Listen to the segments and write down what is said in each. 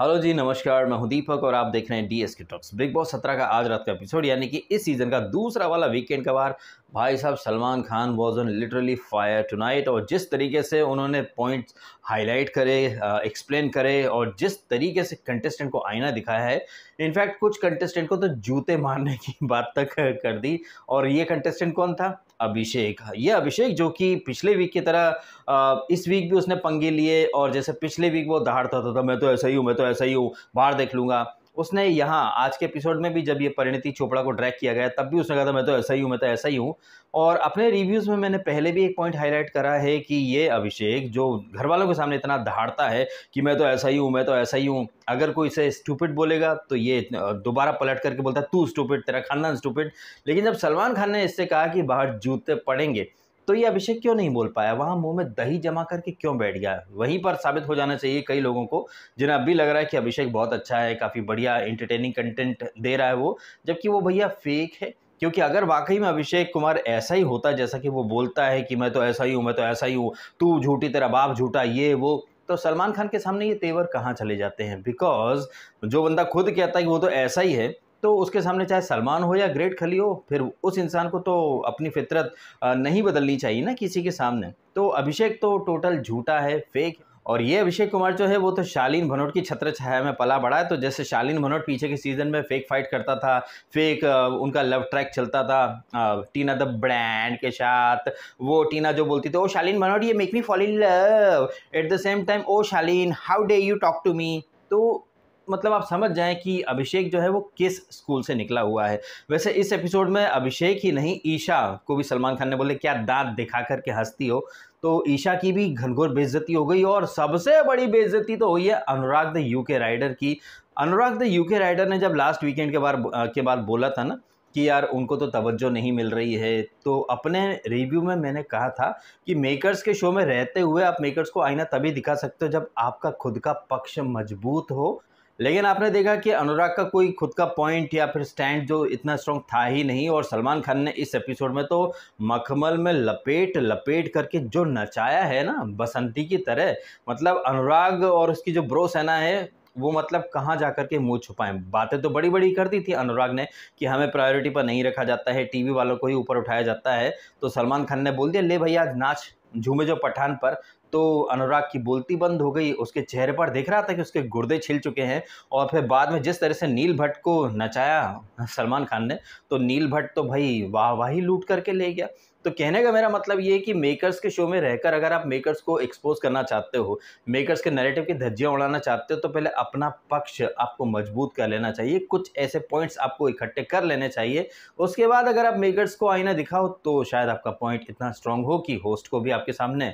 Hello जी नमस्कार मैं हूँ दीपक और आप देख रहे हैं डी एस के टॉक्स बिग बॉस सत्रह का आज रात का एपिसोड यानी कि इस सीज़न का दूसरा वाला वीकेंड का बार भाई साहब Salman Khan was on literally fire tonight और जिस तरीके से उन्होंने पॉइंट्स हाईलाइट करे एक्सप्लेन करे और जिस तरीके से कंटेस्टेंट को आईना दिखाया है इनफैक्ट कुछ कंटेस्टेंट को तो जूते मारने की बात तक कर दी और ये कंटेस्टेंट कौन था? अभिषेक। ये अभिषेक जो कि पिछले वीक की तरह इस वीक भी उसने पंगे लिए और जैसे पिछले वीक वो दहाड़ता था, था मैं तो ऐसा ही हूँ मैं तो ऐसा ही हूँ, बाहर देख लूँगा। उसने यहाँ, आज के एपिसोड में भी जब ये परिणति चोपड़ा को ड्रैग किया गया, तब भी उसने कहा था, मैं तो ऐसा ही हूँ, मैं तो ऐसा ही हूँ। और अपने रिव्यूज़ में मैंने पहले भी एक पॉइंट हाईलाइट करा है कि ये अभिषेक, जो घर वालों के सामने इतना दहाड़ता है कि मैं तो ऐसा ही हूँ, मैं तो ऐसा ही हूँ, अगर कोई इसे स्टूपिड बोलेगा तो ये दोबारा पलट करके बोलता है, तू स्टूपिड तेरा खानदान स्टूपिड लेकिन जब सलमान खान ने इससे कहा कि बाहर जूते पड़ेंगे तो ये अभिषेक क्यों नहीं बोल पाया? वहाँ मुँह में दही जमा करके क्यों बैठ गया? वहीं पर साबित हो जाना चाहिए कई लोगों को, जिन्हें अभी लग रहा है कि अभिषेक बहुत अच्छा है, काफ़ी बढ़िया इंटरटेनिंग कंटेंट दे रहा है वो, जबकि वो भैया फेक है। क्योंकि अगर वाकई में अभिषेक कुमार ऐसा ही होता जैसा कि वो बोलता है कि मैं तो ऐसा ही हूँ, मैं तो ऐसा ही हूँ, तू झूठी, तेरा बाप झूठा, ये, वो तो सलमान खान के सामने ये तेवर कहाँ चले जाते हैं? बिकॉज़ जो बंदा खुद कहता है कि वो तो ऐसा ही है तो उसके सामने चाहे सलमान हो या ग्रेट खली हो, फिर उस इंसान को तो अपनी फितरत नहीं बदलनी चाहिए ना किसी के सामने। तो अभिषेक तो टोटल झूठा है फेक और ये अभिषेक कुमार जो है वो तो शालीन भनोट की छत्र छाया में पला बड़ा है। तो जैसे शालीन भनोट पीछे के सीज़न में फेक फाइट करता था फेक उनका लव ट्रैक चलता था टीना द ब्रांड के साथ, वो टीना जो बोलती थी, ओ शालीन भनोट, ये make me fall in love at the same time oh Shaleen how dare you talk to me तो मतलब आप समझ जाएँ कि अभिषेक जो है वो किस स्कूल से निकला हुआ है। वैसे इस एपिसोड में अभिषेक ही नहीं, ईशा को भी सलमान खान ने बोले, क्या दांत दिखा करके हंसती हो? तो ईशा की भी घनघोर बेइज्जती हो गई और सबसे बड़ी बेइज्जती तो हुई है अनुराग, द यूके राइडर की। अनुराग, द यूके राइडर ने जब लास्ट वीकेंड के बार के बाद बोला था ना कि यार उनको तो तवज्जो नहीं मिल रही है तो अपने रिव्यू में मैंने कहा था कि मेकर्स के शो में रहते हुए आप मेकर्स को आईना तभी दिखा सकते हो जब आपका खुद का पक्ष मज़बूत हो लेकिन आपने देखा कि अनुराग का कोई खुद का पॉइंट या फिर स्टैंड जो इतना स्ट्रॉन्ग था ही नहीं और सलमान खान ने इस एपिसोड में तो मखमल में लपेट लपेट करके जो नचाया है ना, बसंती की तरह मतलब अनुराग और उसकी जो ब्रो सेना है, वो मतलब कहाँ जा कर के मुँह छुपाएँ? बातें तो बड़ी बड़ी कर दी थी अनुराग ने कि हमें प्रायोरिटी पर नहीं रखा जाता है टीवी वालों को ही ऊपर उठाया जाता है। तो सलमान खान ने बोल दिया, ले भैया नाच। झूमे जो पठान पर तो अनुराग की बोलती बंद हो गई। उसके चेहरे पर देख रहा था कि उसके गुर्दे छिल चुके हैं और फिर बाद में जिस तरह से नील भट्ट को नचाया सलमान खान ने तो नील भट्ट तो भाई वाह वाही लूट करके ले गया। तो कहने का मेरा मतलब ये है कि मेकर्स के शो में रहकर अगर आप मेकर्स को एक्सपोज करना चाहते हो मेकर्स के नैरेटिव की धज्जियाँ उड़ाना चाहते हो तो पहले अपना पक्ष आपको मज़बूत कर लेना चाहिए। कुछ ऐसे पॉइंट्स आपको इकट्ठे कर लेने चाहिए। उसके बाद अगर आप मेकर्स को आईना दिखाओ तो शायद आपका पॉइंट इतना स्ट्रांग हो कि होस्ट को भी आपके सामने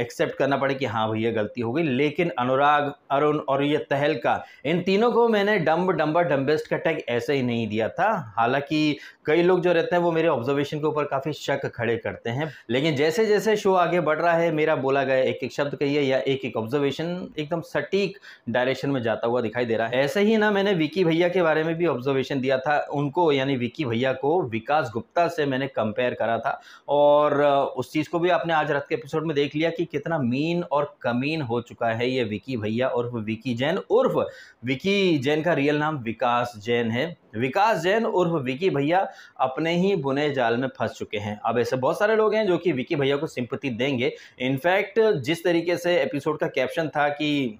एक्सेप्ट करना पड़े कि हाँ भैया, गलती हो गई। लेकिन अनुराग, अरुण और ये तहल का इन तीनों को मैंने डम्ब डम्बर डम्बेस्ट का टैग ऐसे ही नहीं दिया था। हालाँकि कई लोग जो रहते हैं, वो मेरे ऑब्जर्वेशन के ऊपर काफ़ी शक खड़े करते हैं। लेकिन जैसे जैसे शो आगे बढ़ रहा है, मेरा बोला गया एक एक शब्द कहिए या एक एक ऑब्जर्वेशन एकदम सटीक डायरेक्शन में जाता हुआ दिखाई दे रहा है। ऐसे ही ना मैंने विकी भैया के बारे में भी ऑब्जर्वेशन दिया था। उनको यानी विकी भैया को विकास गुप्ता से मैंने कंपेयर करा था। और उस चीज़ को भी आपने आज रात के एपिसोड में देख लिया कि कितना मीन और कमीन हो चुका है ये विकी भैया उर्फ़ विकी जैन। उर्फ़ विकी जैन का रियल नाम विकास जैन है। विकास जैन उर्फ़ विकी भैया अपने ही बुने जाल में फंस चुके हैं। अब ऐसे बहुत सारे लोग हैं जो कि विकी भैया को सिंपति देंगे। इनफैक्ट जिस तरीके से एपिसोड का कैप्शन था कि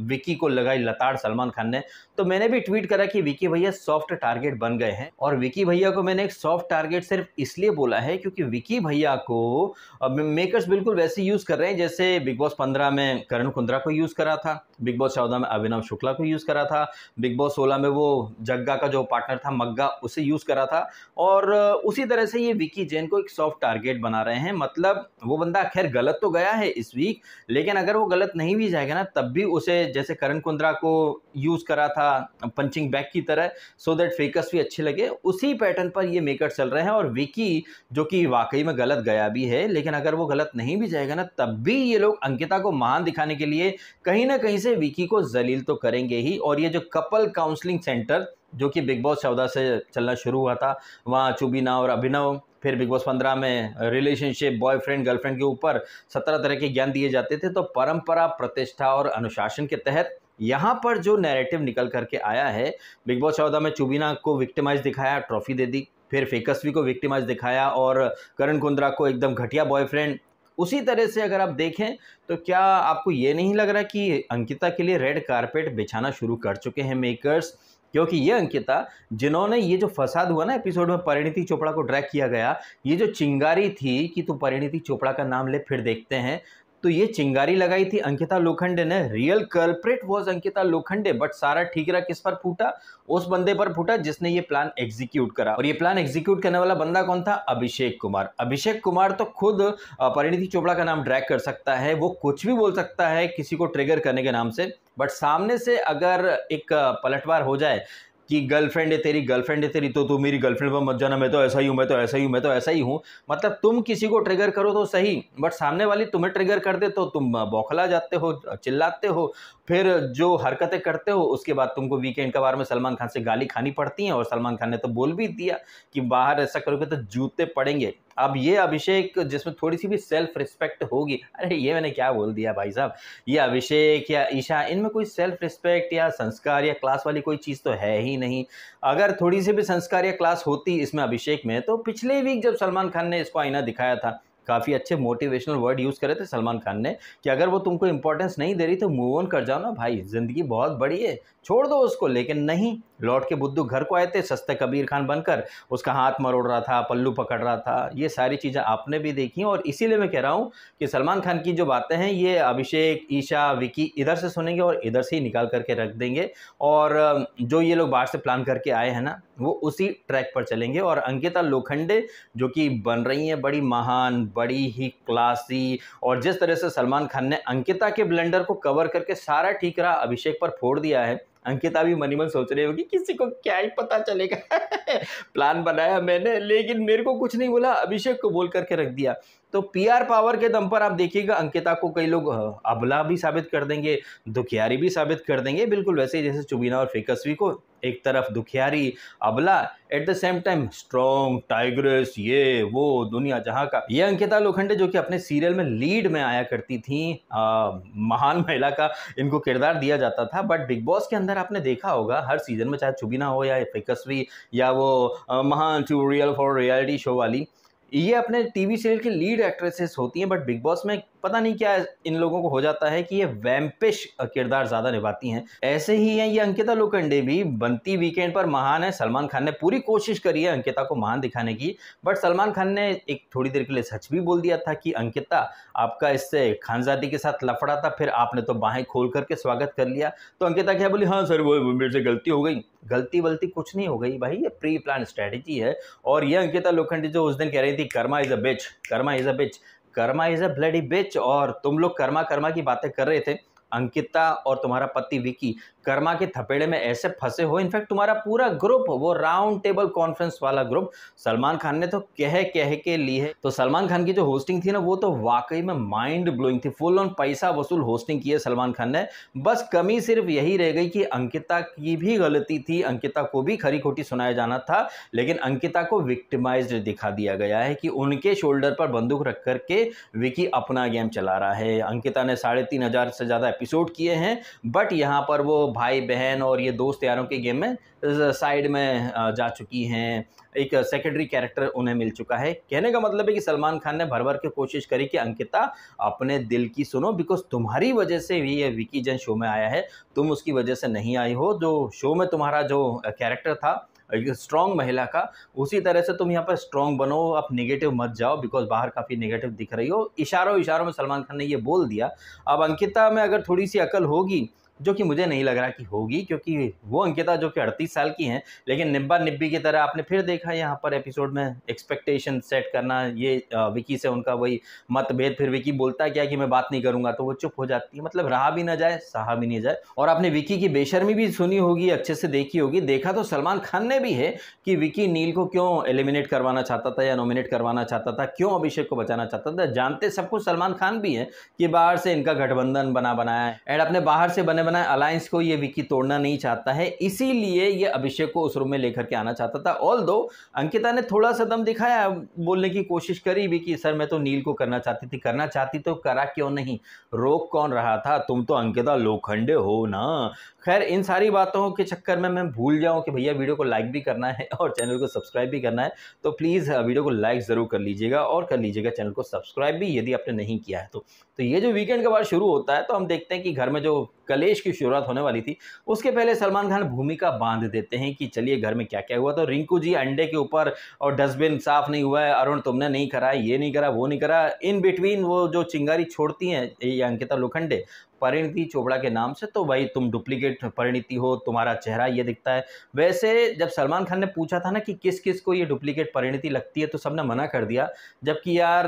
विकी को लगाई लताड़ सलमान खान ने तो मैंने भी ट्वीट करा कि विकी भैया सॉफ्ट टारगेट बन गए हैं। और विकी भैया को मैंने एक सॉफ्ट टारगेट सिर्फ़ इसलिए बोला है क्योंकि विकी भैया को मेकर्स बिल्कुल वैसे यूज़ कर रहे हैं जैसे बिग बॉस पंद्रह में करण कुंद्रा को यूज़ करा था बिग बॉस चौदह में अभिनव शुक्ला को यूज़ करा था बिग बॉस सोलह में वो जग्गा का जो पार्टनर था मग्गा, उसे यूज़ करा था। और उसी तरह से ये विकी जैन को एक सॉफ्ट टारगेट बना रहे हैं। मतलब वो बंदा खैर गलत तो गया है इस वीक लेकिन अगर वो गलत नहीं भी जाएगा ना, तब भी उसे जैसे करण कुंद्रा को यूज़ करा था पंचिंग बैग की तरह सो दैट फेकस भी अच्छे लगे, उसी पैटर्न पर ये मेकर चल रहे हैं और विकी जो कि वाकई में गलत गया भी है, लेकिन अगर वो गलत नहीं भी जाएगा ना, तब भी ये लोग अंकिता को महान दिखाने के लिए कहीं ना कहीं से विकी को जलील तो करेंगे ही। और ये जो कपल काउंसलिंग सेंटर जो कि बिग बॉस चौदह से चलना शुरू हुआ था, वहाँ चुबीना और अभिनव फिर बिग बॉस पंद्रह में रिलेशनशिप बॉयफ्रेंड गर्लफ्रेंड के ऊपर सत्रह तरह के ज्ञान दिए जाते थे। तो परंपरा, प्रतिष्ठा और अनुशासन के तहत यहाँ पर जो नैरेटिव निकल करके आया है, बिग बॉस चौदह में चुबीना को विक्टिमाइज दिखाया ट्रॉफी दे दी, फिर फेकसवी को विक्टिमाइज दिखाया और करण कुंद्रा को एकदम घटिया बॉयफ्रेंड उसी तरह से अगर आप देखें तो क्या आपको ये नहीं लग रहा कि अंकिता के लिए रेड कारपेट बिछाना शुरू कर चुके हैं मेकर्स क्योंकि ये अंकिता, जिन्होंने ये जो फसाद हुआ ना एपिसोड में परिणीति चोपड़ा को ड्रैग किया गया, ये जो चिंगारी थी कि तू परिणीति चोपड़ा का नाम ले, फिर देखते हैं। तो ये चिंगारी लगाई थी अंकिता लोखंडे ने। Real culprit was Ankita Lokhande but सारा ठीकरा किस पर फूटा? उस बंदे पर फूटा जिसने ये प्लान एग्जीक्यूट करा। और ये प्लान एग्जीक्यूट करने वाला बंदा कौन था? अभिषेक कुमार। अभिषेक कुमार तो खुद परिणीति चोपड़ा का नाम ड्रैग कर सकता है। वो कुछ भी बोल सकता है किसी को ट्रिगर करने के नाम से। बट सामने से अगर एक पलटवार हो जाए कि गर्लफ्रेंड है तेरी गर्लफ्रेंड है तेरी तो तू मेरी गर्लफ्रेंड पर मत जाना, मैं तो ऐसा ही हूँ, मैं तो ऐसा ही हूँ, मैं तो ऐसा ही हूँ। मतलब तुम किसी को ट्रिगर करो तो सही बट सामने वाली तुम्हें ट्रिगर कर दे तो तुम बौखला जाते हो, चिल्लाते हो फिर जो हरकतें करते हो, उसके बाद तुमको वीकेंड के बार में सलमान खान से गाली खानी पड़ती हैं और सलमान खान ने तो बोल भी दिया कि बाहर ऐसा करोगे तो जूते पड़ेंगे। अब ये अभिषेक, जिसमें थोड़ी सी भी सेल्फ रिस्पेक्ट होगी, अरे ये मैंने क्या बोल दिया भाई साहब? ये अभिषेक या ईशा, इनमें कोई सेल्फ रिस्पेक्ट या संस्कार या क्लास वाली कोई चीज़ तो है ही नहीं। अगर थोड़ी सी भी संस्कार या क्लास होती इसमें अभिषेक में तो पिछले वीक जब सलमान खान ने इसको आईना दिखाया था काफ़ी अच्छे मोटिवेशनल वर्ड यूज़ करे थे सलमान खान ने कि अगर वो तुमको इंपॉर्टेंस नहीं दे रही तो मूव ऑन कर जाओ ना भाई। ज़िंदगी बहुत बड़ी है, छोड़ दो उसको। लेकिन नहीं, लौट के बुद्धू घर को आए थे, सस्ते कबीर खान बनकर उसका हाथ मरोड़ रहा था, पल्लू पकड़ रहा था, ये सारी चीज़ें आपने भी देखी और इसीलिए मैं कह रहा हूँ कि सलमान खान की जो बातें हैं, ये अभिषेक, ईशा, विकी इधर से सुनेंगे और इधर से ही निकाल करके रख देंगे। और जो ये लोग बाहर से प्लान करके आए हैं ना, वो उसी ट्रैक पर चलेंगे। और अंकिता लोखंडे, जो कि बन रही हैं बड़ी महान बड़ी ही क्लासी। और जिस तरह से सलमान खान ने अंकिता के ब्लेंडर को कवर करके सारा ठीकरा अभिषेक पर फोड़ दिया है, अंकिता भी मनी मन सोच रही होगी, किसी को क्या ही पता चलेगा। प्लान बनाया मैंने, लेकिन मेरे को कुछ नहीं बोला, अभिषेक को बोल करके रख दिया। तो पीआर पावर के दम पर आप देखिएगा अंकिता को कई लोग अबला भी साबित कर देंगे दुखियारी भी साबित कर देंगे। बिल्कुल वैसे जैसे चुबीना और फेकसवी को एक तरफ़ दुखियारी अबला at the same time strong tigress ये वो दुनिया जहाँ का। ये अंकिता लोखंडे जो कि अपने सीरियल में लीड में आया करती थी आ, महान महिला का इनको किरदार दिया जाता था। बट बिग बॉस के अंदर आपने देखा होगा हर सीज़न में चाहे चुबीना हो या फेकसवी या वो आ, महान ट्यूरियल फॉर रियलिटी शो वाली ये अपने टीवी सीरियल की लीड एक्ट्रेसेस होती हैं बट बिग बॉस में पता नहीं क्या इन लोगों को हो जाता है कि ये वैम्पिश किरदार ज़्यादा निभाती हैं। ऐसे ही हैं ये अंकिता लोखंडे भी, बनती वीकेंड पर महान है। सलमान खान ने पूरी कोशिश करी है अंकिता को महान दिखाने की, बट सलमान खान ने एक थोड़ी देर के लिए सच भी बोल दिया था कि, अंकिता, आपका इससे खानजादी के साथ लफड़ा था, फिर आपने तो बाहें खोल करके स्वागत कर लिया। तो अंकिता क्या बोली हाँ सर, वो मेरे से गलती हो गई। गलती वलती कुछ नहीं हो गई भाई, ये प्री प्लान स्ट्रेटेजी है। और ये अंकिता लोखंडे जो उस दिन कह रही थी, karma is a bitch, karma is a bitch. Karma is a bloody bitch और तुम लोग कर्मा कर्मा की बातें कर रहे थे। अंकिता और तुम्हारा पति विकी। कर्मा के थपेड़े में ऐसे फंसे हो। इनफैक्ट तुम्हारा पूरा ग्रुप वो राउंड टेबल कॉन्फ्रेंस वाला ग्रुप सलमान खान ने तो कह कह के ली है। तो सलमान खान की जो होस्टिंग थी ना, वो तो वाकई में माइंड ब्लोइंग थी। फुल ऑन पैसा वसूल होस्टिंग की है सलमान खान ने। बस कमी सिर्फ़ यही रह गई कि अंकिता की भी गलती थी, अंकिता को भी खरी खोटी सुनाया जाना था, लेकिन अंकिता को विक्टिमाइज दिखा दिया गया है कि उनके शोल्डर पर बंदूक रख करके विकी अपना गेम चला रहा है। अंकिता ने साढ़े तीन हज़ार से ज़्यादा एपिसोड किए हैं बट यहाँ पर वो भाई बहन और ये दोस्त यारों के गेम में साइड में जा चुकी हैं। एक सेकेंडरी कैरेक्टर उन्हें मिल चुका है। कहने का मतलब है कि सलमान खान ने भर भर के कोशिश करी कि अंकिता, अपने दिल की सुनो बिकॉज़ तुम्हारी वजह से भी ये विकी जन शो में आया है। तुम उसकी वजह से नहीं आई हो। जो शो में तुम्हारा जो कैरेक्टर था, एक स्ट्रॉन्ग महिला का, उसी तरह से तुम यहाँ पर स्ट्रॉन्ग बनो। आप निगेटिव मत जाओ बिकॉज़ बाहर काफ़ी निगेटिव दिख रही हो। इशारों इशारों में सलमान खान ने ये बोल दिया। अब अंकिता में अगर थोड़ी सी अकल होगी जो कि मुझे नहीं लग रहा कि होगी, क्योंकि वो अंकिता जो कि अड़तीस साल की हैं, लेकिन निब्बा निब्बी की तरह आपने फिर देखा यहाँ पर एपिसोड में एक्सपेक्टेशन सेट करना, ये विकी से उनका वही मतभेद, फिर विकी बोलता है क्या कि मैं बात नहीं करूँगा तो वो चुप हो जाती है। मतलब रहा भी ना जाए, सहा भी नहीं जाए। और आपने विकी की बेशर्मी भी सुनी होगी, अच्छे से देखी होगी। देखा तो सलमान खान ने भी है कि विकी नील को क्यों एलिमिनेट करवाना चाहता था या नॉमिनेट करवाना चाहता था, क्यों अभिषेक को बचाना चाहता था। जानते सब कुछ सलमान खान भी है कि बाहर से इनका गठबंधन बना बनाया एंड अपने बाहर से बने बनाए अलायंस को ये विकी तोड़ना नहीं चाहता है, इसीलिए ये अभिषेक को उस रूम में लेकर के आना चाहता था। ऑल दो अंकिता ने थोड़ा सा दम दिखाया, बोलने की कोशिश करी भी कि, सर, मैं तो नील को करना चाहती थी, करना चाहती तो करा क्यों नहीं? रोक कौन रहा था? तुम तो अंकिता लोखंडे हो ना? खैर, इन सारी बातों के चक्कर में मैं भूल जाऊँ कि भैया वीडियो को लाइक भी करना है और चैनल को सब्सक्राइब भी करना है तो प्लीज़ वीडियो को लाइक ज़रूर कर लीजिएगा और कर लीजिएगा चैनल को सब्सक्राइब भी यदि आपने नहीं किया है तो तो ये जो वीकेंड का बार शुरू होता है तो हम देखते हैं कि घर में जो कलेश की शुरुआत होने वाली थी, उसके पहले सलमान खान भूमिका बाँध देते हैं कि चलिए घर में क्या क्या हुआ। तो रिंकू जी अंडे के ऊपर और डस्टबिन साफ़ नहीं हुआ है, अरुण तुमने नहीं करा, ये नहीं करा, वो नहीं करा। इन बिटवीन वो जो चिंगारी छोड़ती हैं, ये अंकिता लोखंडे, परिणति चोपड़ा के नाम से तो भाई तुम डुप्लीकेट परिणति हो, तुम्हारा चेहरा ये दिखता है। वैसे जब सलमान खान ने पूछा था ना कि किस किस को ये डुप्लीकेट परिणति लगती है तो सबने मना कर दिया। जबकि यार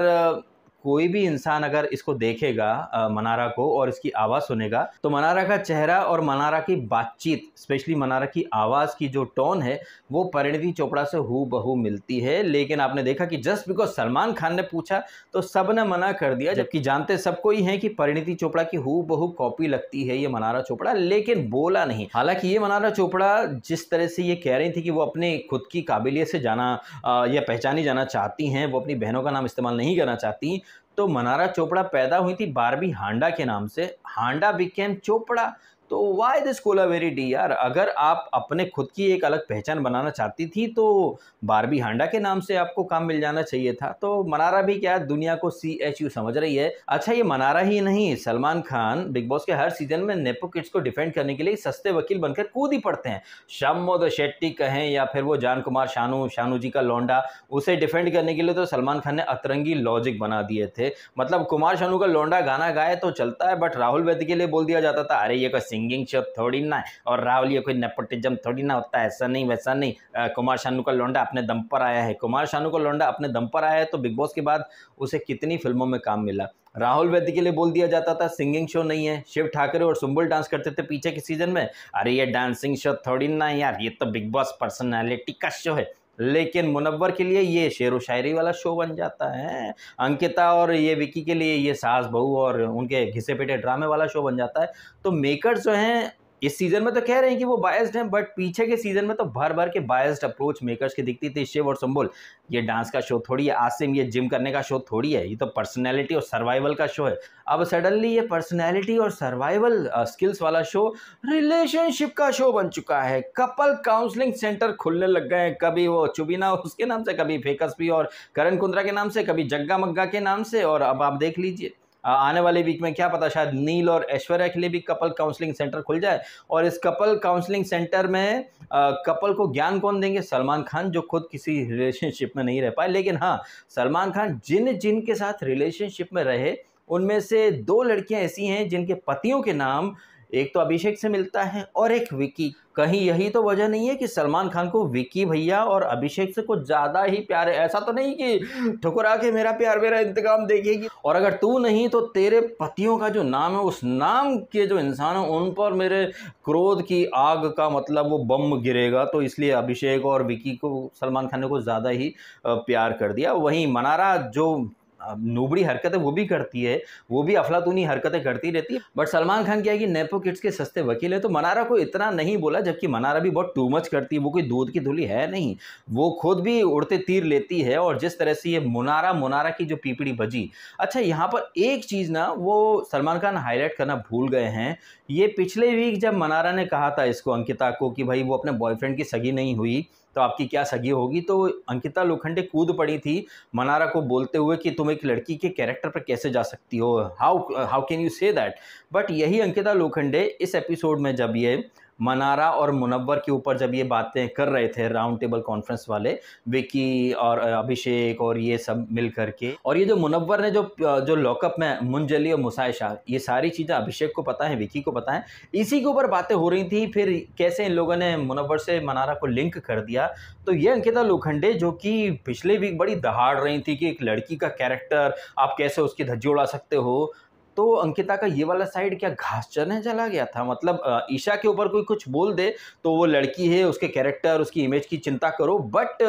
कोई भी इंसान अगर इसको देखेगा मनारा को और इसकी आवाज़ सुनेगा तो मनारा का चेहरा और मनारा की बातचीत स्पेशली मनारा की आवाज़ की जो टोन है, वो परिणति चोपड़ा से हु बहू मिलती है। लेकिन आपने देखा कि जस्ट बिकॉज़ सलमान खान ने पूछा तो सबने मना कर दिया, जबकि जानते सबको ही है कि परिणति चोपड़ा की हु बहू कॉपी लगती है ये मनारा चोपड़ा, लेकिन बोला नहीं। हालाँकि ये मनारा चोपड़ा जिस तरह से ये कह रही थी कि वो अपने खुद की काबिलियत से जाना या पहचानी जाना चाहती हैं, वो अपनी बहनों का नाम इस्तेमाल नहीं करना चाहती तो मनारा चोपड़ा पैदा हुई थी बारबी हांडा के नाम से। हांडा बिकेम चोपड़ा। तो वाई दिस कोलावेरी डी यार, अगर आप अपने खुद की एक अलग पहचान बनाना चाहती थी तो बारबी हांडा के नाम से आपको काम मिल जाना चाहिए था। तो मनारा भी क्या दुनिया को सी एच यू समझ रही है। अच्छा ये मनारा ही नहीं, सलमान खान बिग बॉस के हर सीज़न में नेपो किड्स को डिफेंड करने के लिए सस्ते वकील बनकर कूद ही पड़ते हैं। शमोद शेट्टी कहें, या फिर वो जान कुमार शानू शानू जी का लौंडा, उसे डिफेंड करने के लिए तो सलमान खान ने अतरंगी लॉजिक बना दिए थे। मतलब कुमार शानू का लौंडा गाना गाए तो चलता है बट राहुल वैद्य के लिए बोल दिया जाता था, अरे, ये कोई सिंगिंग शो थोड़ी ना और राहुल ये कोई नेपोटिज्म थोड़ी ना होता है ऐसा नहीं वैसा नहीं। आ, कुमार शानू का लौंडा अपने दम पर आया है। कुमार शानू का लौंडा अपने दम पर आया है तो बिग बॉस के बाद उसे कितनी फ़िल्मों में काम मिला? राहुल वैद्य के लिए बोल दिया जाता था सिंगिंग शो नहीं है। शिव ठाकरे और सुम्बुल डांस करते थे पीछे के सीज़न में। अरे ये डांसिंग शो थोड़ी ना यार ये तो बिग बॉस पर्सनैलिटी का शो है। लेकिन मुनवर के लिए ये शेर व शायरी वाला शो बन जाता है। अंकिता और ये विकी के लिए ये सास बहू और उनके घिसे पेटे ड्रामे वाला शो बन जाता है। तो मेकर्स जो हैं इस सीज़न में तो कह रहे हैं कि वो बायस्ड हैं बट पीछे के सीज़न में तो भर भर के बायस्ड अप्रोच मेकर्स की दिखती थी शिव और संबुल। ये डांस का शो थोड़ी है आसिम ये जिम करने का शो थोड़ी है, ये तो पर्सनैलिटी और सर्वाइवल का शो है। अब सडनली ये पर्सनैलिटी और सर्वाइवल स्किल्स वाला शो रिलेशनशिप का शो बन चुका है। कपल काउंसलिंग सेंटर खुलने लग गए हैं, कभी वो चुबीना उसके नाम से, कभी फेकसपी और करण कुंद्रा के नाम से, कभी जग्गा मग्गा के नाम से, और अब आप देख लीजिए आने वाले वीक में क्या पता शायद नील और ऐश्वर्या के लिए भी कपल काउंसलिंग सेंटर खुल जाए। और इस कपल काउंसलिंग सेंटर में आ, कपल को ज्ञान कौन देंगे? सलमान खान जो खुद किसी रिलेशनशिप में नहीं रह पाए। लेकिन हाँ सलमान खान जिन जिन के साथ रिलेशनशिप में रहे उनमें से दो लड़कियाँ ऐसी हैं जिनके पतियों के नाम एक तो अभिषेक से मिलता है और एक विकी। कहीं यही तो वजह नहीं है कि सलमान खान को विकी भैया और अभिषेक से कुछ ज़्यादा ही प्यार है। ऐसा तो नहीं कि ठुकरा के मेरा प्यार मेरा इंतकाम देखेगी। और अगर तू नहीं तो तेरे पतियों का जो नाम है, उस नाम के जो इंसान है, उन पर मेरे क्रोध की आग का मतलब वो बम गिरेगा। तो इसलिए अभिषेक और विकी को, सलमान खान ने को ज़्यादा ही प्यार कर दिया। वहीं मनारा, जो नोबड़ी हरकतें वो भी करती है, वो भी अफलातूनी हरकतें करती रहती है। बट सलमान खान क्या है कि नेपो किड्स के सस्ते वकील है तो मनारा को इतना नहीं बोला, जबकि मनारा भी बहुत टू मच करती है, वो कोई दूध की धुली है नहीं। वो खुद भी उड़ते तीर लेती है, और जिस तरह से ये मुनारा मुनारा की जो पीपड़ी बजी। अच्छा यहाँ पर एक चीज़ ना, वो सलमान खान हाईलाइट करना भूल गए हैं। ये पिछले वीक जब मनारा ने कहा था इसको अंकिता को कि भाई वो अपने बॉयफ्रेंड की सगी नहीं हुई तो आपकी क्या सगी होगी? तो अंकिता लोखंडे कूद पड़ी थी मनारा को बोलते हुए कि तुम एक लड़की के कैरेक्टर पर कैसे जा सकती हो? How how can you say that but यही अंकिता लोखंडे इस एपिसोड में जब ये मनारा और मुनव्वर के ऊपर जब ये बातें कर रहे थे राउंड टेबल कॉन्फ्रेंस वाले, विकी और अभिषेक और ये सब मिल करके और ये जो मुनव्वर ने जो जो लॉकअप में मुंजली और मुसाइशा ये सारी चीज़ें अभिषेक को पता है, विकी को पता है, इसी के ऊपर बातें हो रही थी, फिर कैसे इन लोगों ने मुनव्वर से मनारा को लिंक कर दिया तो ये अंकिता लोखंडे जो कि पिछले वीक बड़ी दहाड़ रही थी कि एक लड़की का कैरेक्टर आप कैसे उसकी धज्जी उड़ा सकते हो तो अंकिता का ये वाला साइड क्या घास चरने चला गया था? मतलब ईशा के ऊपर कोई कुछ बोल दे तो वो लड़की है, उसके कैरेक्टर उसकी इमेज की चिंता करो बट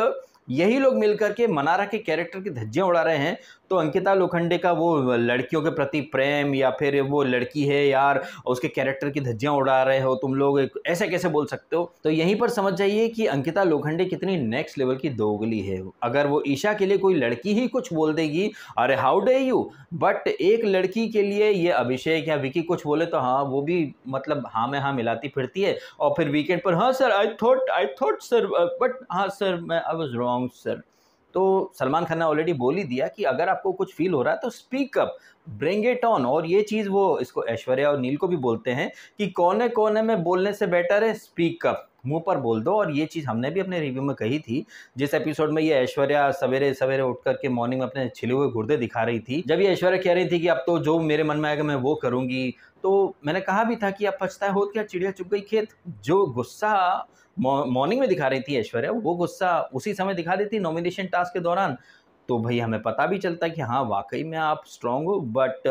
यही लोग मिलकर के मनारा के कैरेक्टर की धज्जियाँ उड़ा रहे हैं। तो अंकिता लोखंडे का वो लड़कियों के प्रति प्रेम या फिर वो लड़की है यार, उसके कैरेक्टर की धज्जियाँ उड़ा रहे हो तुम लोग ऐसे कैसे बोल सकते हो? तो यहीं पर समझ जाइए कि अंकिता लोखंडे कितनी नेक्स्ट लेवल की दोगली है। अगर वो ईशा के लिए कोई लड़की ही कुछ बोल देगी, अरे हाउ डे यू बट एक लड़की के लिए ये अभिषेक या विकी कुछ बोले तो हाँ वो भी मतलब हाँ में हाँ मिलाती फिरती है। और फिर वीकेंड पर हाँ sir I thought I thought sir but हाँ सर मैं आई वॉज़ रॉन्ग सर तो सलमान खान ने ऑलरेडी बोल ही दिया कि अगर आपको कुछ फील हो रहा है तो speak up bring it on और ये चीज़ वो इसको ऐश्वर्या और नील को भी बोलते हैं कि कोने कोने में बोलने से बेटर है स्पीक अप मुँह पर बोल दो. और ये चीज़ हमने भी अपने रिव्यू में कही थी। जिस एपिसोड में ये ऐश्वर्या सवेरे सवेरे उठ करके मॉर्निंग में अपने छिले हुए गुर्दे दिखा रही थी, जब ये ऐश्वर्या कह रही थी कि अब तो जो मेरे मन में आएगा, मैं वो करूँगी तो मैंने कहा भी था कि अब पछताए हो क्या? चिड़िया चुप गई खेत. जो गुस्सा मॉर्निंग में दिखा रही थी ऐश्वर्या वो गुस्सा उसी समय दिखा देती नॉमिनेशन टास्क के दौरान। तो भाई हमें पता भी चलता कि हाँ वाकई में आप स्ट्रांग हो बट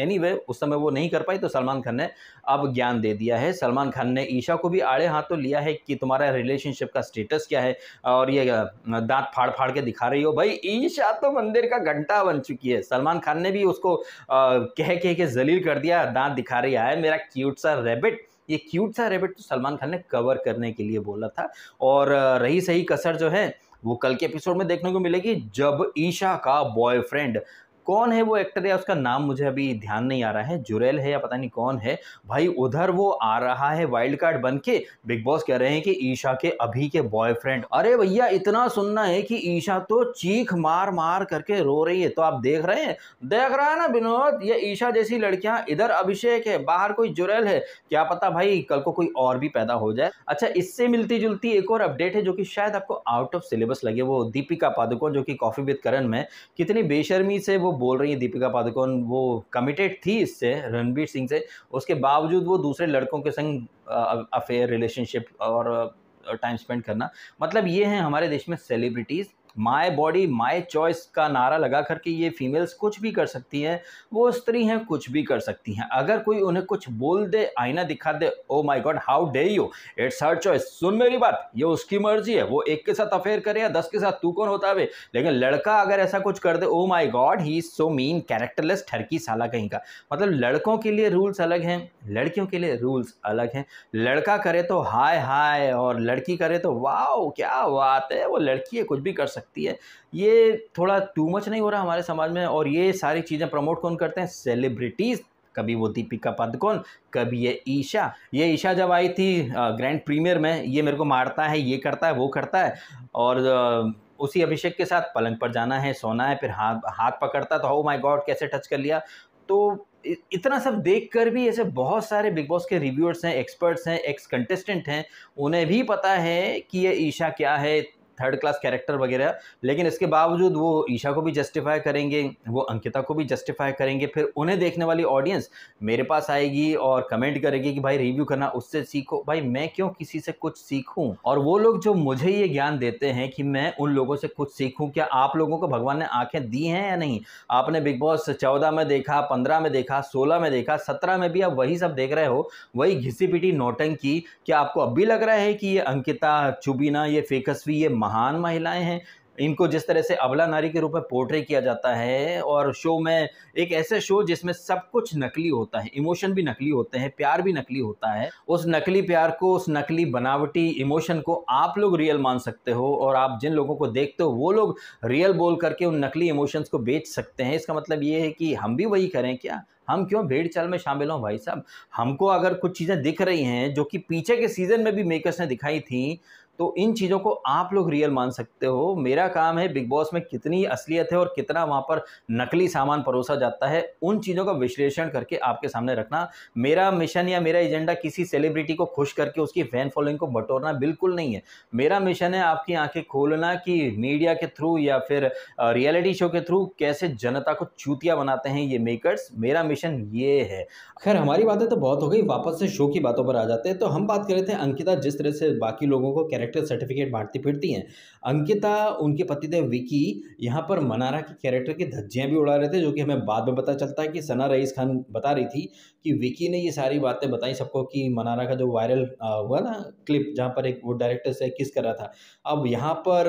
एनी वे उस समय वो नहीं कर पाई तो सलमान खान ने अब ज्ञान दे दिया है। सलमान खान ने ईशा को भी आड़े हाथ तो लिया है कि तुम्हारा रिलेशनशिप का स्टेटस क्या है और ये दांत फाड़ फाड़ के दिखा रही हो। भाई ईशा तो मंदिर का घंटा बन चुकी है। सलमान खान ने भी उसको आ, कह कह के जलील कर दिया दांत दिखा रही है। मेरा क्यूट सा रेबिट ये क्यूट सा रेबिट तो सलमान खान ने कवर करने के लिए बोला था। और रही सही कसर जो है, वो कल के एपिसोड में देखने को मिलेगी, जब ईशा का बॉयफ्रेंड कौन है वो एक्टर या उसका नाम मुझे अभी ध्यान नहीं आ रहा है, जुरेल है या पता नहीं कौन है। भाई, उधर वो आ रहा है वाइल्ड कार्ड बन के बिग बॉस कह रहे हैं कि ईशा के अभी के बॉयफ्रेंड अरे भैया, इतना सुनना है कि ईशा तो चीख मार मार करके रो रही है तो आप देख रहे हैं? देख रहा है ना विनोद, ये ईशा जैसी लड़कियाँ, इधर अभिषेक है, बाहर कोई जुरेल है। क्या पता भाई, कल को कोई और भी पैदा हो जाए। अच्छा इससे मिलती जुलती एक और अपडेट है जो कि शायद आपको आउट ऑफ़ सिलेबस लगे, वो दीपिका पादुकोण जो कि कॉफ़ी विद करण में, कितनी बेशर्मी से वो बोल रही है दीपिका पादुकोण, वो कमिटेड थी इससे, रणबीर सिंह से। उसके बावजूद वो दूसरे लड़कों के संग अफेयर रिलेशनशिप और टाइम स्पेंड करना। मतलब ये हैं हमारे देश में celebrities my body my choice का नारा लगा करके ये फीमेल्स कुछ भी कर सकती हैं, वो स्त्री हैं, कुछ भी कर सकती हैं। अगर कोई उन्हें कुछ बोल दे, आईना दिखा दे ओ my god how dare you it's her choice सुन मेरी बात, ये उसकी मर्ज़ी है, वो एक के साथ अफेयर करे या दस के साथ, तू कौन होता है लेकिन लड़का अगर ऐसा कुछ कर दे ओ my god he is so mean characterless ठरकी साला कहीं का। मतलब लड़कों के लिए रूल्स अलग हैं, लड़कियों के लिए रूल्स अलग हैं। लड़का करे तो हाय हाय और लड़की करे तो वाह क्या बात है, वो लड़की है, कुछ भी कर सकती सकती है। ये थोड़ा टू मच नहीं हो रहा हमारे समाज में और ये सारी चीज़ें प्रमोट कौन करते हैं? सेलिब्रिटीज़ कभी वो दीपिका पादुकोण, कभी ये ईशा। ये ईशा जब आई थी ग्रैंड प्रीमियर में, ये मेरे को मारता है, ये करता है, वो करता है और उसी अभिषेक के साथ पलंग पर जाना है, सोना है, फिर हाथ हाथ पकड़ता तो हो माय गॉड कैसे टच कर लिया? तो इतना सब देख कर भी ऐसे बहुत सारे बिग बॉस के रिव्यूअर्स हैं एक्सपर्ट्स हैं एक्स कंटेस्टेंट हैं, उन्हें भी पता है कि ये ईशा क्या है थर्ड क्लास कैरेक्टर वगैरह। लेकिन इसके बावजूद वो ईशा को भी जस्टिफाई करेंगे, वो अंकिता को भी जस्टिफाई करेंगे, फिर उन्हें देखने वाली ऑडियंस मेरे पास आएगी और कमेंट करेगी कि भाई रिव्यू करना, उससे सीखो। भाई मैं क्यों किसी से कुछ सीखूं? और वो लोग जो मुझे ये ज्ञान देते हैं कि मैं उन लोगों से कुछ सीखूं, क्या आप लोगों को भगवान ने आँखें दी हैं या नहीं? आपने बिग बॉस चौदह में देखा, पंद्रह में देखा, सोलह में देखा, सत्रह में भी आप वही सब देख रहे हो, वही घिसी पिटी नोटंकी। क्या आपको अब भी लग रहा है कि ये अंकिता, चुबीना, ये फेकसवी ये महान महिलाएँ हैं। इनको जिस तरह से अबला नारी के रूप में पोर्ट्रे किया जाता है और शो में एक ऐसे शो जिसमें सब कुछ नकली होता है इमोशन भी नकली होते हैं, प्यार भी नकली होता है, उस नकली प्यार को, उस नकली बनावटी इमोशन को आप लोग रियल मान सकते हो और आप जिन लोगों को देखते हो, वो लोग रियल बोल करके उन नकली इमोशंस को बेच सकते हैं। इसका मतलब ये है कि हम भी वही करें क्या? हम क्यों भेड़ चाल में शामिल हों भाई साहब? हमको अगर कुछ चीज़ें दिख रही हैं जो कि पीछे के सीज़न में भी मेकर्स ने दिखाई थी तो इन चीज़ों को आप लोग रियल मान सकते हो। मेरा काम है बिग बॉस में कितनी असलियत है और कितना वहाँ पर नकली सामान परोसा जाता है, उन चीज़ों का विश्लेषण करके आपके सामने रखना। मेरा मिशन या मेरा एजेंडा किसी सेलिब्रिटी को खुश करके उसकी फ़ैन फॉलोइंग को बटोरना बिल्कुल नहीं है। मेरा मिशन है आपकी आँखें खोलना कि मीडिया के थ्रू या फिर रियलिटी शो के थ्रू कैसे जनता को चूतिया बनाते हैं ये मेकर्स मेरा मिशन ये है। खैर, हमारी बातें तो बहुत हो गई। वापस से शो की बातों पर आ जाते हैं। तो हम बात कर रहे थे अंकिता, जिस तरह से बाकी लोगों को कैरेक्टर कैरेक्टर सर्टिफिकेट बांटती फिरती हैं। अंकिता, उनके पतिदेव विकी, यहाँ पर मनारा के कैरेक्टर के धज्जियाँ भी उड़ा रहे थे, जो कि हमें बाद में पता चलता है कि सना रईस खान बता रही थी कि विकी ने ये सारी बातें बताई सबको कि मनारा का जो वायरल हुआ ना क्लिप जहाँ पर एक वो डायरेक्टर से किस कर रहा था। अब यहाँ पर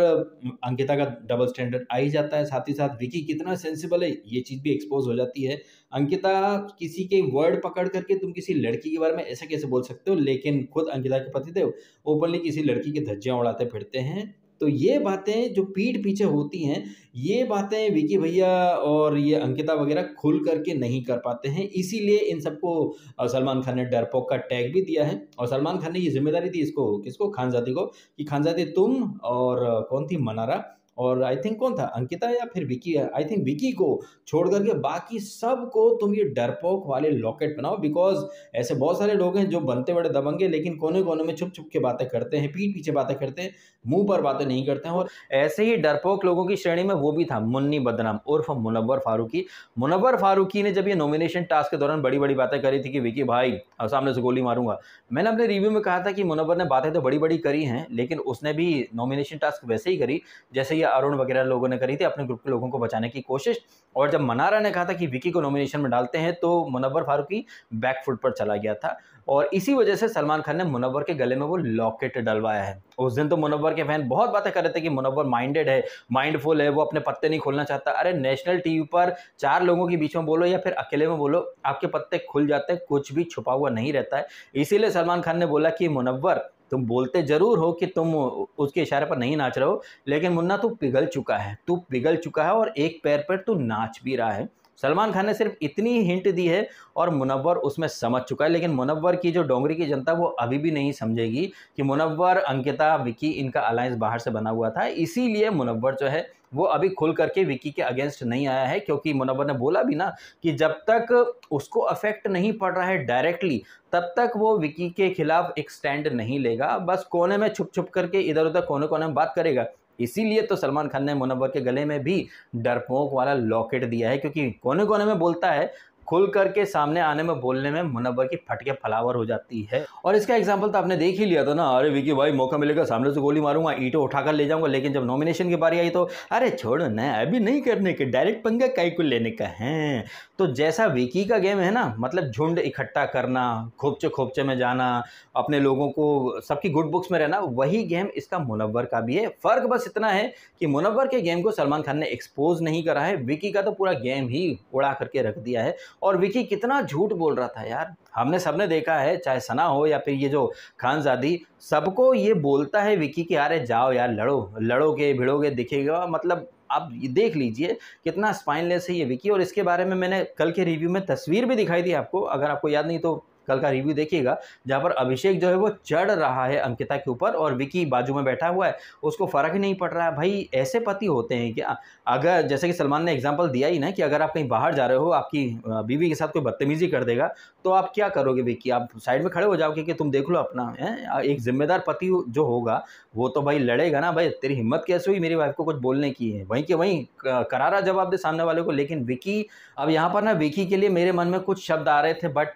अंकिता का डबल स्टैंडर्ड आ ही जाता है, साथ ही साथ विकी कितना सेंसिबल है, ये चीज़ भी एक्सपोज हो जाती है। अंकिता, किसी के वर्ड पकड़ करके तुम किसी लड़की के बारे में ऐसा कैसे बोल सकते हो? लेकिन खुद अंकिता के पति थे ओपनली किसी लड़की की धज्जियाँ उड़ाते फिरते हैं। तो ये बातें जो पीठ पीछे होती हैं, ये बातें विकी भैया और ये अंकिता वगैरह खुल करके नहीं कर पाते हैं। इसीलिए इन सबको सलमान खान ने डरपोक का टैग भी दिया है। और सलमान खान ने ये ज़िम्मेदारी दी इसको, किसको? खानजादी को, कि खानजादी तुम और कौन थी? मनारा। और आई थिंक कौन था? अंकिता या फिर विकी? आई थिंक विकी को छोड़ करके बाकी सबको तुम ये डरपोक वाले लॉकेट बनाओ बिकॉज़ ऐसे बहुत सारे लोग हैं जो बनते बड़े दबंगे, लेकिन कोने कोने में छुप छुप के बातें करते हैं पीठ पीछे बातें करते हैं, मुँह पर बातें नहीं करते हैं और ऐसे ही डरपोक लोगों की श्रेणी में वो भी था, मुन्नी बदनाम, उर्फ़ मुनव्वर फारूकी। मुनव्वर फारूकी ने जब ये नॉमिनेशन टास्क के दौरान बड़ी बड़ी बातें करी थी कि, विकी भाई सामने से गोली मारूँगा। मैंने अपने रिव्यू में कहा था कि मुनव्वर ने बातें तो बड़ी बड़ी करी हैं, लेकिन उसने भी नॉमिनेशन टास्क वैसे ही करी, जैसे ये अरुण वगैरह लोगों ने करी थी अपने ग्रुप के लोगों को बचाने की कोशिश। और जब मनारा ने कहा था कि विकी को नॉमिनेशन में डालते हैं तो मुनव्वर फारूकी बैक फुट पर चला गया था। और इसी वजह से सलमान खान ने मुनव्वर के गले में वो लॉकेट डलवाया है। उस दिन तो मुनव्वर के फ़ैन बहुत बातें कर रहे थे कि मुनव्वर माइंडेड है माइंडफुल है, वो अपने पत्ते नहीं खोलना चाहता। अरे नेशनल टीवी पर चार लोगों के बीच में बोलो या फिर अकेले में बोलो, आपके पत्ते खुल जाते हैं, कुछ भी छुपा हुआ नहीं रहता है। इसीलिए सलमान खान ने बोला कि मुनव्वर तुम बोलते ज़रूर हो कि तुम उसके इशारे पर नहीं नाच रहे हो, लेकिन मुन्ना तू पिघल चुका है, तू पिघल चुका है और एक पैर पर तू नाच भी रहा है। सलमान खान ने सिर्फ़ इतनी हिंट दी है और मुनव्वर उसमें समझ चुका है, लेकिन मुनव्वर की जो डोंगरी की जनता, वो अभी भी नहीं समझेगी कि मुनव्वर, अंकिता विकी इनका अलायंस बाहर से बना हुआ था। इसीलिए मुनव्वर जो है, वो अभी खुल करके विकी के अगेंस्ट नहीं आया है, क्योंकि मुनव्वर ने बोला भी ना कि जब तक उसको अफेक्ट नहीं पड़ रहा है डायरेक्टली तब तक वो विकी के खिलाफ एक स्टैंड नहीं लेगा। बस कोने में छुप छुप करके इधर उधर कोने कोने में बात करेगा। इसीलिए तो सलमान खान ने मुनव्वर के गले में भी डरपोक वाला लॉकेट दिया है, क्योंकि कोने कोने में बोलता है, खुल करके सामने आने में बोलने में मुनव्वर की फटके फलावर हो जाती है। और इसका एग्ज़ाम्पल तो आपने देख ही लिया था ना, अरे विकी भाई, मौका मिलेगा, सामने से गोली मारूँगा, ईटो उठाकर ले जाऊँगा, लेकिन जब नॉमिनेशन की बारी आई तो अरे छोड़ो ना, अभी नहीं करने के डायरेक्ट पंगा कई को लेने का है। तो जैसा विकी का गेम है ना मतलब झुंड इकट्ठा करना, खोपचे खोपचे में जाना, अपने लोगों को, सबकी गुड बुक्स में रहना, वही गेम इसका मुनव्वर का भी है। फ़र्क बस इतना है कि मुनव्वर के गेम को सलमान खान ने एक्सपोज नहीं करा है। विकी का तो पूरा गेम ही उड़ा करके रख दिया है। और विकी कितना झूठ बोल रहा था यार। हमने सबने देखा है, चाहे सना हो या फिर ये जो खानजादी, सबको ये बोलता है विकी कि, अरे जाओ यार, लड़ो, लड़ोगे, भिड़ोगे, दिखेगा। मतलब आप देख लीजिए कितना स्पाइनलेस है ये विकी। और इसके बारे में मैंने कल के रिव्यू में तस्वीर भी दिखाई थी आपको। अगर आपको याद नहीं तो कल का रिव्यू देखिएगा, जहाँ पर अभिषेक जो है वो चढ़ रहा है अंकिता के ऊपर और विकी बाजू में बैठा हुआ है। उसको फ़र्क ही नहीं पड़ रहा है। भाई, ऐसे पति होते हैं क्या? अगर, जैसे कि सलमान ने एग्ज़ाम्पल दिया ही ना कि अगर आप कहीं बाहर जा रहे हो, आपकी बीवी के साथ कोई बदतमीज़ी कर देगा तो आप क्या करोगे विकी? आप साइड में खड़े हो जाओगे कि तुम देख लो अपना, है? एक जिम्मेदार पति जो होगा, वो तो भाई लड़ेगा ना भाई। तेरी हिम्मत कैसे हुई मेरी वाइफ को कुछ बोलने की? है वहीं के वहीं करारा जवाब दे सामने वाले को। लेकिन विकी, अब यहाँ पर ना, विकी के लिए मेरे मन में कुछ शब्द आ रहे थे बट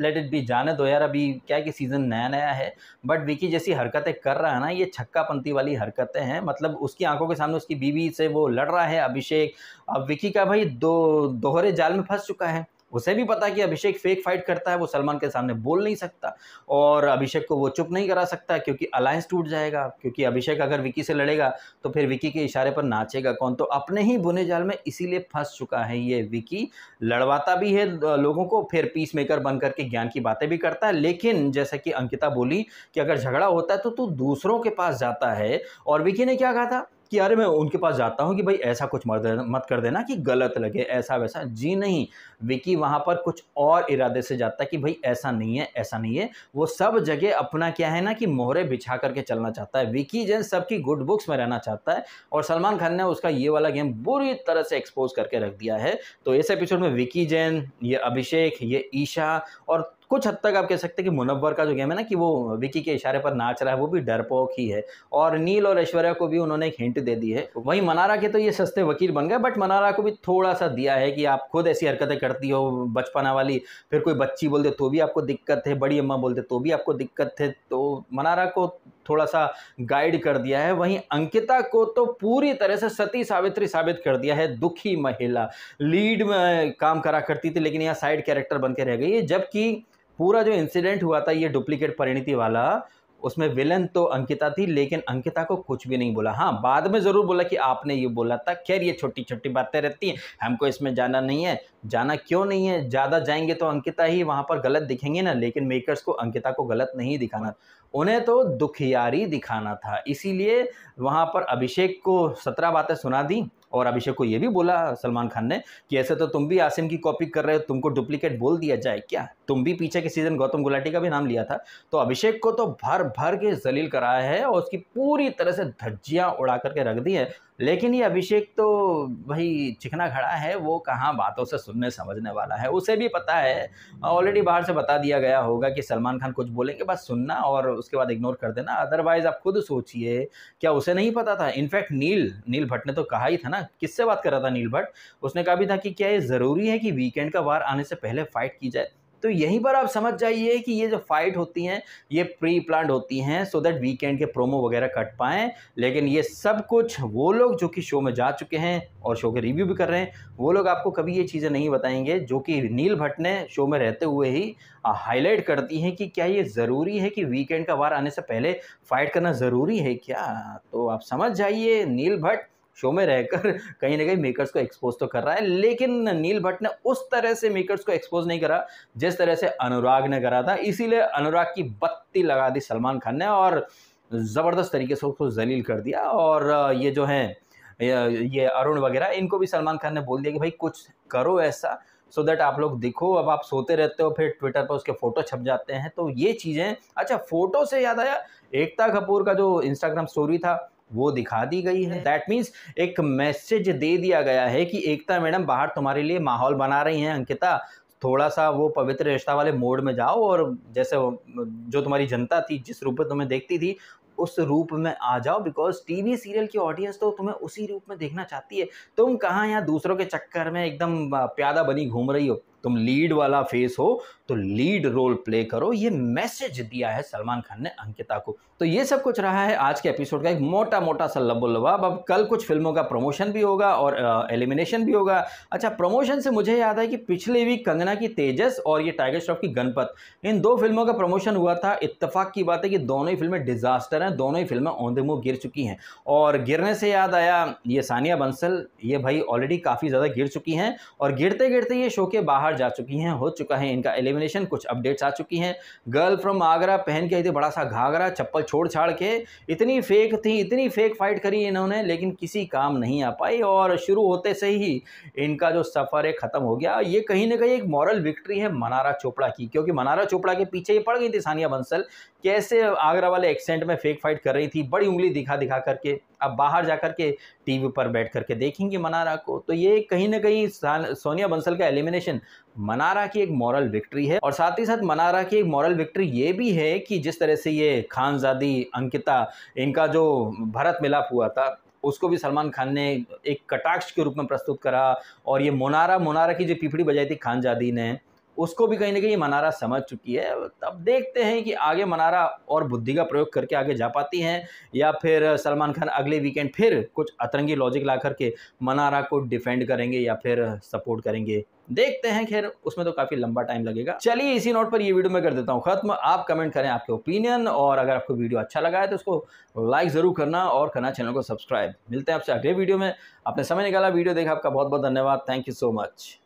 लेट इट बी जाने दो यार, अभी क्या कि सीज़न नया नया है बट विकी जैसी हरकतें कर रहा है ना, ये छक्का पंथी वाली हरकतें हैं मतलब उसकी आँखों के सामने उसकी बीवी से वो लड़ रहा है, अभिषेक, अब विकी का भाई दो दोहरे जाल में फंस चुका है। उसे भी पता कि अभिषेक फेक फाइट करता है, वो सलमान के सामने बोल नहीं सकता और अभिषेक को वो चुप नहीं करा सकता क्योंकि अलायंस टूट जाएगा, क्योंकि अभिषेक अगर विकी से लड़ेगा तो फिर विकी के इशारे पर नाचेगा कौन? तो अपने ही बुने जाल में इसीलिए फंस चुका है ये विकी। लड़वाता भी है लोगों को, फिर पीस मेकर बन करके ज्ञान की बातें भी करता है, लेकिन जैसा कि अंकिता बोली कि अगर झगड़ा होता है तो तू दूसरों के पास जाता है। और विकी ने क्या कहा था? कि अरे मैं उनके पास जाता हूँ कि भाई ऐसा कुछ मत मत कर देना कि गलत लगे, ऐसा वैसा। जी नहीं, विकी वहाँ पर कुछ और इरादे से जाता है कि भाई ऐसा नहीं है, ऐसा नहीं है। वो सब जगह अपना क्या है ना कि मोहरे बिछा करके चलना चाहता है। विकी जैन सबकी गुड बुक्स में रहना चाहता है और सलमान खान ने उसका ये वाला गेम बुरी तरह से एक्सपोज करके रख दिया है। तो इस एपिसोड में विकी जैन, ये अभिषेक, ये ईशा और कुछ हद तक आप कह सकते हैं कि मुनव्वर का जो गेम है ना, कि वो विकी के इशारे पर नाच रहा है, वो भी डरपोक ही है। और नील और ऐश्वर्या को भी उन्होंने एक हिंट दे दी है। वहीं मनारा के तो ये सस्ते वकील बन गए, बट मनारा को भी थोड़ा सा दिया है कि आप खुद ऐसी हरकतें करती हो, बचपना वाली, फिर कोई बच्ची बोल दे तो भी आपको दिक्कत है, बड़ी अम्मा बोलते तो भी आपको दिक्कत है तो मनारा को थोड़ा सा गाइड कर दिया है। वहीं अंकिता को तो पूरी तरह से सती सावित्री साबित कर दिया है, दुखी महिला। लीड में काम करा करती थी, लेकिन यहाँ साइड कैरेक्टर बन के रह गई है, जबकि पूरा जो इंसिडेंट हुआ था, ये डुप्लीकेट परिणति वाला, उसमें विलन तो अंकिता थी, लेकिन अंकिता को कुछ भी नहीं बोला। हाँ बाद में ज़रूर बोला कि आपने ये बोला था, खैर ये छोटी छोटी बातें रहती हैं, हमको इसमें जाना नहीं है। जाना क्यों नहीं है? ज़्यादा जाएँगे तो अंकिता ही वहाँ पर गलत दिखेंगे ना, लेकिन मेकर्स को अंकिता को गलत नहीं दिखाना। उन्हें तो दुखियारी दिखाना था, इसीलिए वहाँ पर अभिषेक को सत्रह बातें सुना दी और अभिषेक को ये भी बोला सलमान खान ने कि ऐसे तो तुम भी आसिम की कॉपी कर रहे हो, तुमको डुप्लीकेट बोल दिया जाए क्या? तुम भी पीछे के सीज़न गौतम गुलाटी का भी नाम लिया था। तो अभिषेक को तो भर भर के जलील कराया है और उसकी पूरी तरह से धज्जियाँ उड़ा करके रख दी है। लेकिन ये अभिषेक तो भाई चिकना खड़ा है, वो कहाँ बातों से सुनने, समझने वाला है? उसे भी पता है ऑलरेडी बाहर से बता दिया गया होगा कि सलमान खान कुछ बोलेंगे, बस सुनना और उसके बाद इग्नोर कर देना। अदरवाइज़ आप खुद सोचिए, क्या उसे नहीं पता था? इनफैक्ट नील नील भट्ट ने तो कहा ही था ना, किससे बात कर रहा था नील भट्ट? उसने कहा भी था कि क्या ये ज़रूरी है कि वीकेंड का वार आने से पहले फाइट की जाए? तो यहीं पर आप समझ जाइए कि ये जो फाइट होती हैं, ये प्री प्लान होती हैं सो दैट वीकेंड के प्रोमो वगैरह कट पाएँ। लेकिन ये सब कुछ वो लोग जो कि शो में जा चुके हैं और शो के रिव्यू भी कर रहे हैं, वो लोग आपको कभी ये चीज़ें नहीं बताएँगे, जो कि नील भट्ट ने शो में रहते हुए ही हाईलाइट करती हैं कि क्या ये ज़रूरी है कि वीकेंड का वार आने से पहले फाइट करना ज़रूरी है क्या? तो आप समझ जाइए, नील भट्ट शो में रहकर कहीं ना कहीं मेकर्स को एक्सपोज तो कर रहा है, लेकिन नील भट्ट ने उस तरह से मेकर्स को एक्सपोज नहीं करा, जिस तरह से अनुराग ने करा था। इसीलिए अनुराग की बत्ती लगा दी सलमान खान ने और ज़बरदस्त तरीके से उसको जलील कर दिया। और ये जो हैं, ये अरुण वगैरह, इनको भी सलमान खान ने बोल दिया कि भाई कुछ करो ऐसा सो so दैट आप लोग दिखो, अब आप सोते रहते हो, फिर ट्विटर पर उसके फ़ोटो छप जाते हैं। तो ये चीज़ें अच्छा फ़ोटो से याद आया, एकता कपूर का जो इंस्टाग्राम स्टोरी था वो दिखा दी गई है। दैट मीन्स एक मैसेज दे दिया गया है कि एकता मैडम बाहर तुम्हारे लिए माहौल बना रही हैं अंकिता। थोड़ा सा वो पवित्र रिश्ता वाले मोड में जाओ और जैसे जो तुम्हारी जनता थी जिस रूप में तुम्हें देखती थी उस रूप में आ जाओ बिकॉज़ टीवी सीरियल की ऑडियंस तो तुम्हें उसी रूप में देखना चाहती है। तुम कहाँ यहाँ दूसरों के चक्कर में एकदम प्यादा बनी घूम रही हो? तुम लीड वाला फेस हो तो लीड रोल प्ले करो। ये मैसेज दिया है सलमान खान ने अंकिता को। तो ये सब कुछ रहा है आज के एपिसोड का एक मोटा मोटा सा लबो लबाब अब कल कुछ फ़िल्मों का प्रमोशन भी होगा और एलिमिनेशन भी होगा। अच्छा प्रमोशन से मुझे याद है कि पिछले वीक कंगना की तेजस और ये टाइगर श्रॉफ की गणपत, इन दो फ़िल्मों का प्रमोशन हुआ था। इत्तेफाक की बात है कि दोनों ही फ़िल्में डिजास्टर हैं, दोनों ही फ़िल्में ऑन मूव गिर चुकी हैं। और गिरने से याद आया ये सानिया बंसल, ये भाई ऑलरेडी काफ़ी ज़्यादा गिर चुकी हैं। और गिरते गिरते ये शो के बाहर बाहर जा चुकी हैं, हो चुका है, इनका एलिमिनेशन कुछ अपडेट्स आ चुकी हैं। गर्ल फ्रॉम आगरा पहन के आई थी, बड़ा सा घाघरा, चप्पल छोड़ छाड़ के। इतनी फेक थी, इतनी फेक फाइट करी इन्होंने, लेकिन किसी काम नहीं आ पाई और शुरू होते से ही इनका जो सफ़र है, ख़त्म हो गया। ये कहीं ना कहीं एक मॉरल विक्ट्री है मनारा चोपड़ा की, क्योंकि मनारा चोपड़ा के पीछे ही पड़ गई थी सानिया बंसल। कैसे आगरा वाले एक्सेंट में फेक फाइट कर रही थी, बड़ी उंगली दिखा दिखा करके। अब बाहर जा कर के टीवी पर बैठ करके देखेंगे मनारा को तो ये कहीं ना कहीं सोनिया बंसल का एलिमिनेशन मनारा की एक मॉरल विक्ट्री है। और साथ ही साथ मनारा की एक मॉरल विक्ट्री ये भी है कि जिस तरह से ये खानजादी अंकिता, इनका जो भरत मिलाप हुआ था, उसको भी सलमान खान ने एक कटाक्ष के रूप में प्रस्तुत करा, और ये मोनारा मोनारा की जो पिपड़ी बजाई थी खानजादी ने उसको भी कहीं ना कहीं मनारा समझ चुकी है। तब देखते हैं कि आगे मनारा और बुद्धि का प्रयोग करके आगे जा पाती हैं या फिर सलमान खान अगले वीकेंड फिर कुछ अतरंगी लॉजिक ला करके मनारा को डिफेंड करेंगे या फिर सपोर्ट करेंगे। देखते हैं, खैर, उसमें तो काफ़ी लंबा टाइम लगेगा। चलिए, इसी नोट पर ये वीडियो मैं कर देता हूँ खत्म। आप कमेंट करें आपके ओपिनियन और अगर आपको वीडियो अच्छा लगा है तो उसको लाइक ज़रूर करना और करना चैनल को सब्सक्राइब मिलते हैं आपसे अगले वीडियो में। आपने समय निकाला वीडियो देखा, आपका बहुत बहुत धन्यवाद। Thank you so much